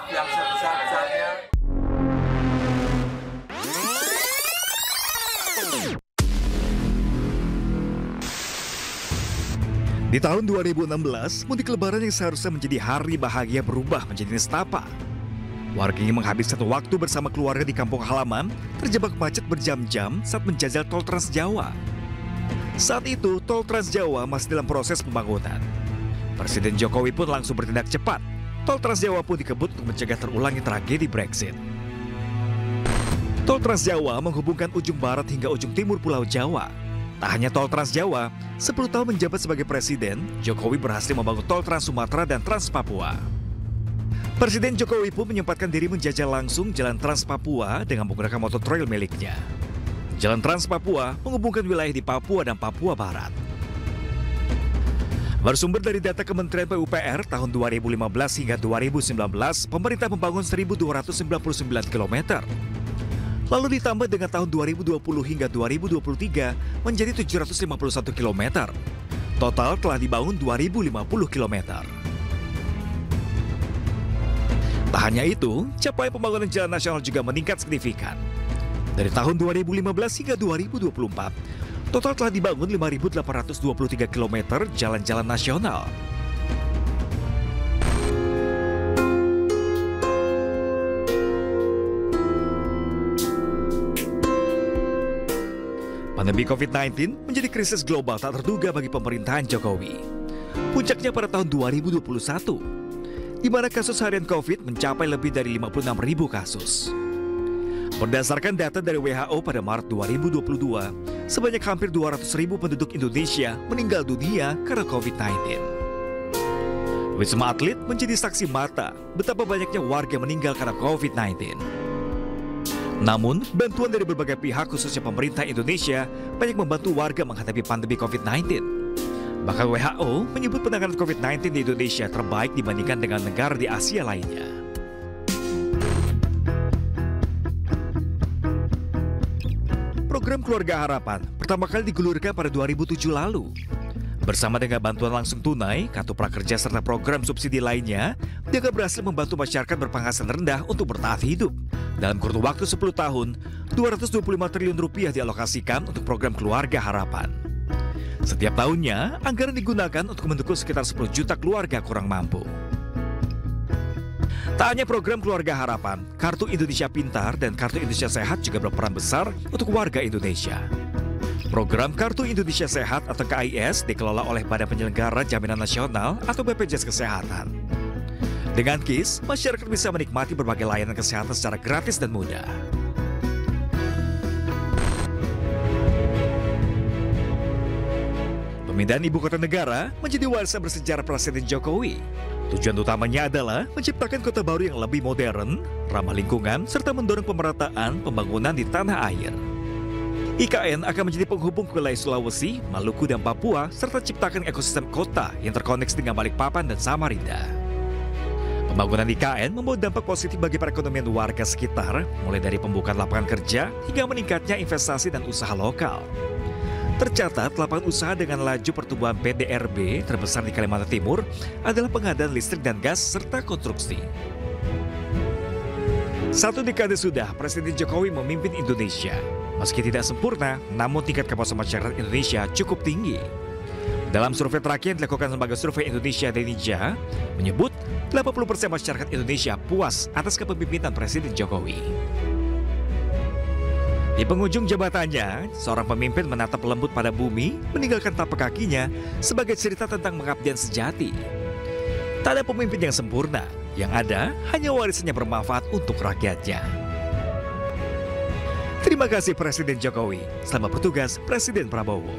maaf yang sebesar-besarnya. Di tahun 2016, mudik lebaran yang seharusnya menjadi hari bahagia berubah menjadi nestapa. Warga yang menghabiskan waktu bersama keluarga di kampung halaman terjebak macet berjam-jam saat menjajal tol Trans Jawa. Saat itu, tol Trans Jawa masih dalam proses pembangunan. Presiden Jokowi pun langsung bertindak cepat. Tol Trans Jawa pun dikebut untuk mencegah terulangnya tragedi Brexit. Tol Trans Jawa menghubungkan ujung barat hingga ujung timur Pulau Jawa. Tak hanya tol Trans Jawa, 10 tahun menjabat sebagai presiden, Jokowi berhasil membangun tol Trans Sumatera dan Trans Papua. Presiden Jokowi pun menyempatkan diri menjajah langsung jalan Trans Papua dengan menggunakan motor trail miliknya. Jalan Trans Papua menghubungkan wilayah di Papua dan Papua Barat. Bersumber dari data Kementerian PUPR tahun 2015 hingga 2019, pemerintah membangun 1.299 km. Lalu ditambah dengan tahun 2020 hingga 2023 menjadi 751 km. Total telah dibangun 2050 km. Tak hanya itu, capaian pembangunan jalan nasional juga meningkat signifikan. Dari tahun 2015 hingga 2024, total telah dibangun 5.823 km jalan-jalan nasional. Pandemi COVID-19 menjadi krisis global tak terduga bagi pemerintahan Jokowi. Puncaknya pada tahun 2021, di mana kasus harian COVID mencapai lebih dari 56 ribu kasus. Berdasarkan data dari WHO pada Maret 2022, sebanyak hampir 200 ribu penduduk Indonesia meninggal dunia karena COVID-19. Wisma Atlet menjadi saksi mata betapa banyaknya warga meninggal karena COVID-19. Namun, bantuan dari berbagai pihak khususnya pemerintah Indonesia banyak membantu warga menghadapi pandemi COVID-19. Bahkan WHO menyebut penanganan COVID-19 di Indonesia terbaik dibandingkan dengan negara di Asia lainnya. Program Keluarga Harapan pertama kali digulirkan pada 2007 lalu. Bersama dengan bantuan langsung tunai, kartu prakerja serta program subsidi lainnya, dianggap berhasil membantu masyarakat berpenghasilan rendah untuk bertahan hidup. Dalam kurun waktu 10 tahun, 225 triliun rupiah dialokasikan untuk program Keluarga Harapan. Setiap tahunnya, anggaran digunakan untuk mendukung sekitar 10 juta keluarga kurang mampu. Tak hanya program Keluarga Harapan, Kartu Indonesia Pintar dan Kartu Indonesia Sehat juga berperan besar untuk warga Indonesia. Program Kartu Indonesia Sehat atau KIS dikelola oleh Badan Penyelenggara Jaminan Nasional atau BPJS Kesehatan. Dengan KIS, masyarakat bisa menikmati berbagai layanan kesehatan secara gratis dan mudah. Pemindahan ibu kota negara menjadi warisan bersejarah Presiden Jokowi. Tujuan utamanya adalah menciptakan kota baru yang lebih modern, ramah lingkungan, serta mendorong pemerataan pembangunan di tanah air. IKN akan menjadi penghubung ke wilayah Sulawesi, Maluku, dan Papua, serta ciptakan ekosistem kota yang terkoneksi dengan Balikpapan dan Samarinda. Pembangunan IKN membawa dampak positif bagi perekonomian warga sekitar, mulai dari pembukaan lapangan kerja hingga meningkatnya investasi dan usaha lokal. Tercatat, lapangan usaha dengan laju pertumbuhan PDRB terbesar di Kalimantan Timur adalah pengadaan listrik dan gas serta konstruksi. Satu dekade sudah, Presiden Jokowi memimpin Indonesia. Meski tidak sempurna, namun tingkat kepuasan masyarakat Indonesia cukup tinggi. Dalam survei terakhir yang dilakukan lembaga survei Indonesia Denija, menyebut 80% masyarakat Indonesia puas atas kepemimpinan Presiden Jokowi. Di penghujung jabatannya, seorang pemimpin menatap lembut pada bumi, meninggalkan tapak kakinya sebagai cerita tentang pengabdian sejati. Tak ada pemimpin yang sempurna, yang ada hanya warisan yang bermanfaat untuk rakyatnya. Terima kasih Presiden Jokowi. Selamat bertugas Presiden Prabowo.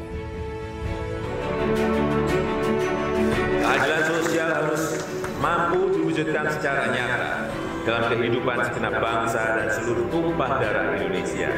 Keadilan sosial harus mampu diwujudkan secara nyata dalam kehidupan segenap bangsa dan seluruh tumpah darah Indonesia.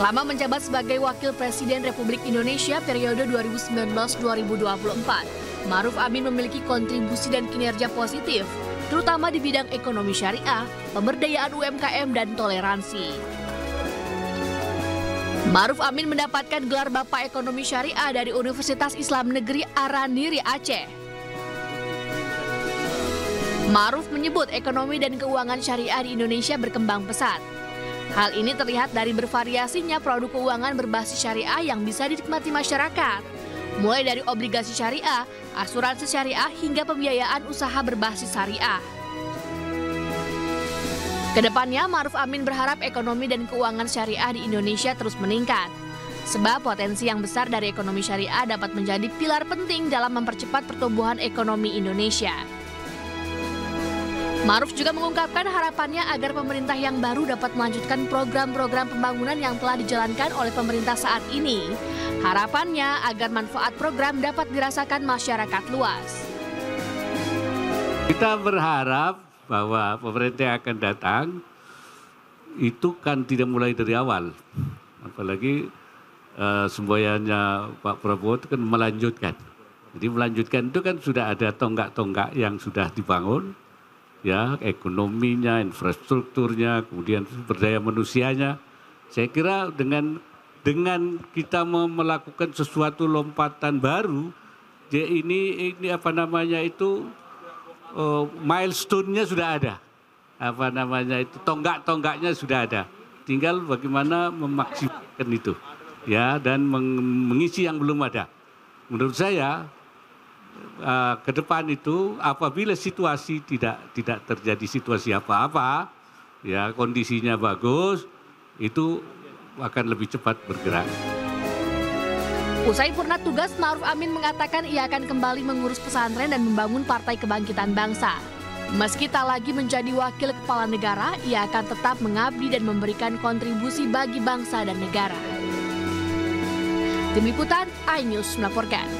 Selama menjabat sebagai Wakil Presiden Republik Indonesia periode 2019-2024, Maruf Amin memiliki kontribusi dan kinerja positif, terutama di bidang ekonomi syariah, pemberdayaan UMKM, dan toleransi. Maruf Amin mendapatkan gelar Bapak Ekonomi Syariah dari Universitas Islam Negeri Araniri Aceh. Maruf menyebut ekonomi dan keuangan syariah di Indonesia berkembang pesat. Hal ini terlihat dari bervariasinya produk keuangan berbasis syariah yang bisa dinikmati masyarakat. Mulai dari obligasi syariah, asuransi syariah hingga pembiayaan usaha berbasis syariah. Ke depannya, Maruf Amin berharap ekonomi dan keuangan syariah di Indonesia terus meningkat. Sebab potensi yang besar dari ekonomi syariah dapat menjadi pilar penting dalam mempercepat pertumbuhan ekonomi Indonesia. Maruf juga mengungkapkan harapannya agar pemerintah yang baru dapat melanjutkan program-program pembangunan yang telah dijalankan oleh pemerintah saat ini. Harapannya agar manfaat program dapat dirasakan masyarakat luas. Kita berharap bahwa pemerintah yang akan datang itu kan tidak mulai dari awal. Apalagi uh, semboyannya Pak Prabowo itu kan melanjutkan. Jadi melanjutkan itu kan sudah ada tonggak-tonggak yang sudah dibangun, ya ekonominya, infrastrukturnya, kemudian sumber daya manusianya. Saya kira dengan dengan kita mau melakukan sesuatu lompatan baru, ya ini ini apa namanya itu uh, milestone-nya sudah ada. Apa namanya itu tonggak-tonggaknya sudah ada. Tinggal bagaimana memaksimalkan itu. Ya, dan mengisi yang belum ada. Menurut saya uh, ke depan itu apabila situasi tidak tidak terjadi situasi apa-apa, ya kondisinya bagus, itu akan lebih cepat bergerak. Usai purna tugas, Maruf Amin mengatakan ia akan kembali mengurus pesantren dan membangun Partai Kebangkitan Bangsa. Meski tak lagi menjadi wakil kepala negara, ia akan tetap mengabdi dan memberikan kontribusi bagi bangsa dan negara. Tim Liputan, iNews melaporkan.